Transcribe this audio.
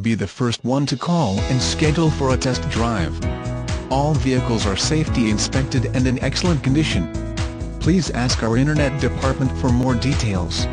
Be the first one to call and schedule for a test drive. All vehicles are safety inspected and in excellent condition. Please ask our Internet department for more details.